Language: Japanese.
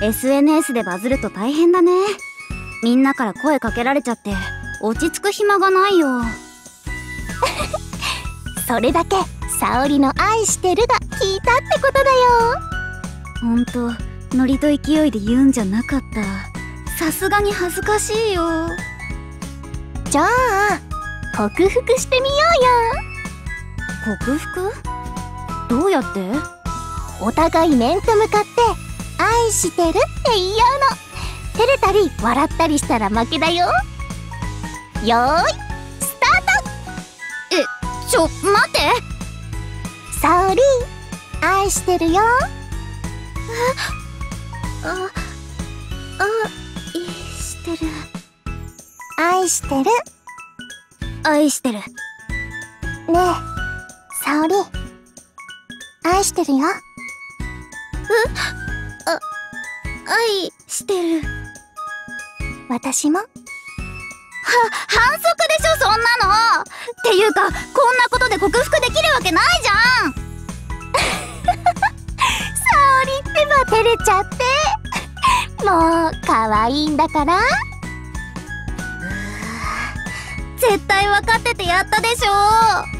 SNS でバズると大変だね。みんなから声かけられちゃって落ち着く暇がないよ。それだけ沙織の愛してるが聞いたってことだよ。ほんとノリと勢いで言うんじゃなかった。さすがに恥ずかしいよ。じゃあ克服してみようよ。克服？どうやって？お互い面と向かって愛してるって言い合うの。照れたり笑ったりしたら負けだよ。よーいスタート。えちょ待って。沙織愛してるよ。ああしてる。愛してる。愛してる。ねえ沙織愛してるよ。えあ愛してる。私も？は反則でしょそんなの。っていうかこんなことで克服できるわけないじゃん。沙織ってば照れちゃって。もう可愛いんだから。絶対分かっててやったでしょ。